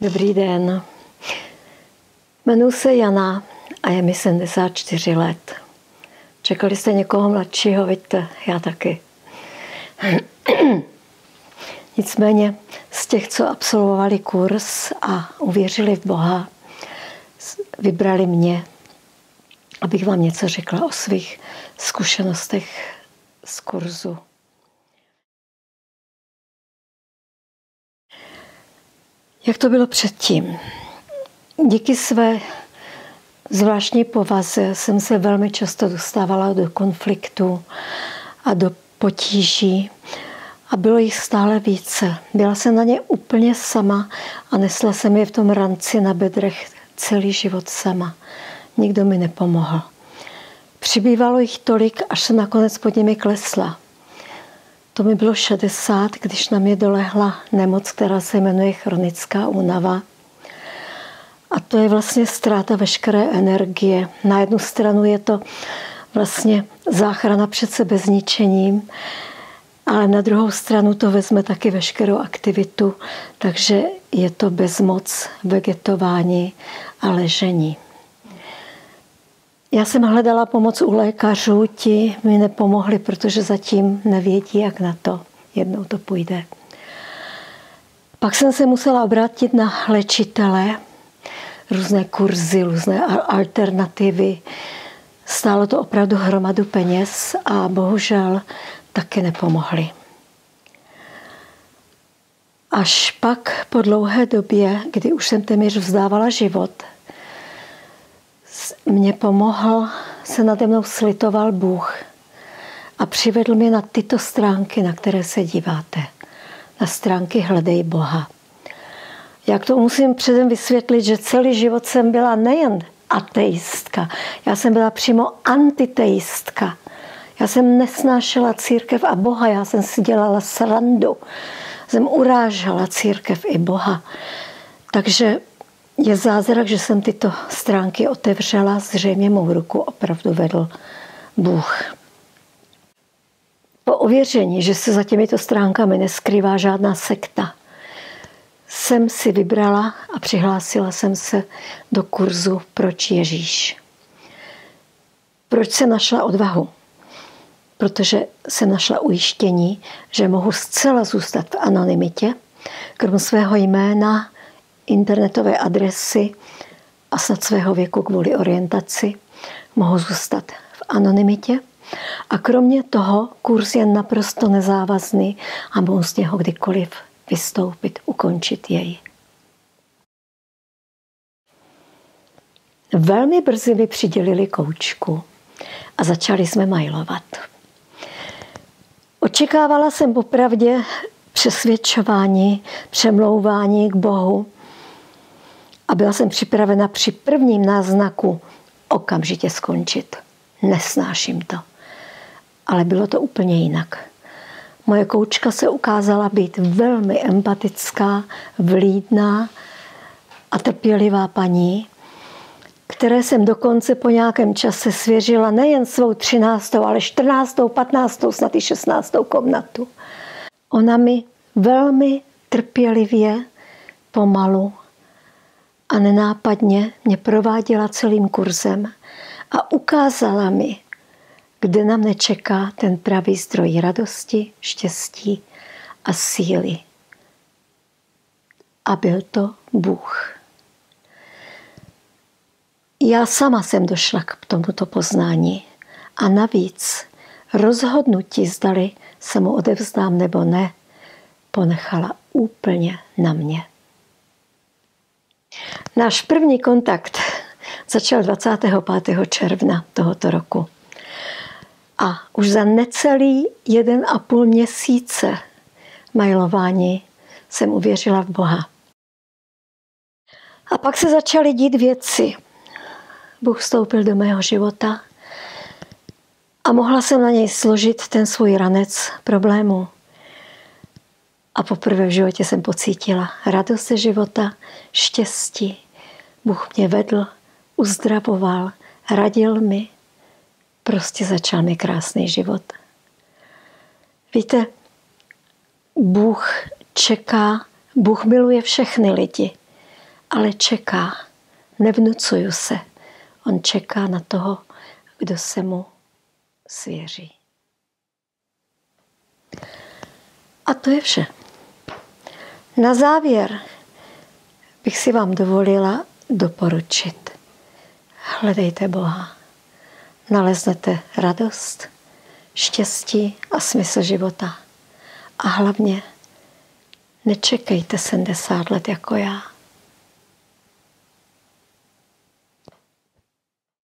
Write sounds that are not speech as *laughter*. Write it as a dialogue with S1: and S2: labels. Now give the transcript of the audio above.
S1: Dobrý den. Jmenuji se Jana a je mi 74 let. Čekali jste někoho mladšího, vidíte, já taky. *clears throat* Nicméně z těch, co absolvovali kurz a uvěřili v Boha, vybrali mě, abych vám něco řekla o svých zkušenostech z kurzu. Jak to bylo předtím? Díky své zvláštní povaze jsem se velmi často dostávala do konfliktu a do potíží a bylo jich stále více. Byla jsem na ně úplně sama a nesla jsem je v tom ranci na bedrech celý život sama. Nikdo mi nepomohl. Přibývalo jich tolik, až se nakonec pod nimi klesla. To mi bylo 60, když na mě dolehla nemoc, která se jmenuje chronická únava. A to je vlastně ztráta veškeré energie. Na jednu stranu je to vlastně záchrana před sebezničením, ale na druhou stranu to vezme taky veškerou aktivitu, takže je to bezmoc, vegetování a ležení. Já jsem hledala pomoc u lékařů, ti mi nepomohli, protože zatím nevědí, jak na to. Jednou to půjde. Pak jsem se musela obrátit na léčitele, různé kurzy, různé alternativy. Stálo to opravdu hromadu peněz a bohužel taky nepomohli. Až pak po dlouhé době, kdy už jsem téměř vzdávala život, mě pomohl, se nade mnou slitoval Bůh a přivedl mě na tyto stránky, na které se díváte. Na stránky Hledej Boha. Jak to musím předem vysvětlit, že celý život jsem byla nejen ateistka, já jsem byla přímo antiteistka. Já jsem nesnášela církev a Boha, já jsem si dělala srandu. Jsem urážela církev i Boha. Takže je zázrak, že jsem tyto stránky otevřela, zřejmě mou ruku opravdu vedl Bůh. Po ověření, že se za těmito stránkami neskrývá žádná sekta, jsem si vybrala a přihlásila jsem se do kurzu Proč Ježíš. Proč se našla odvahu? Protože jsem našla ujištění, že mohu zcela zůstat v anonymitě, krom svého jména, internetové adresy a snad svého věku kvůli orientaci mohu zůstat v anonymitě. A kromě toho kurz je naprosto nezávazný a mohu z něho kdykoliv vystoupit, ukončit jej. Velmi brzy mi přidělili koučku a začali jsme majlovat. Očekávala jsem popravdě přesvědčování, přemlouvání k Bohu, a byla jsem připravena při prvním náznaku okamžitě skončit. Nesnáším to. Ale bylo to úplně jinak. Moje koučka se ukázala být velmi empatická, vlídná a trpělivá paní, které jsem dokonce po nějakém čase svěřila nejen svou třináctou, ale čtrnáctou, patnáctou, snad i šestnáctou komnatu. Ona mi velmi trpělivě, pomalu a nenápadně mě prováděla celým kurzem a ukázala mi, kde nám nečeká ten pravý zdroj radosti, štěstí a síly. A byl to Bůh. Já sama jsem došla k tomuto poznání a navíc rozhodnutí, zdali se mu odevzdám nebo ne, ponechala úplně na mě. Náš první kontakt začal 25. června tohoto roku. A už za necelý jeden a půl měsíce mailování jsem uvěřila v Boha. A pak se začaly dít věci. Bůh vstoupil do mého života a mohla jsem na něj složit ten svůj ranec problému. A poprvé v životě jsem pocítila radost ze života, štěstí. Bůh mě vedl, uzdravoval, radil mi. Prostě začal mi krásný život. Víte, Bůh čeká, Bůh miluje všechny lidi. ale čeká. Nevnucuju se. On čeká na toho, kdo se mu svěří. A to je vše. Na závěr bych si vám dovolila doporučit. Hledejte Boha. Naleznete radost, štěstí a smysl života. A hlavně nečekejte 70 let jako já.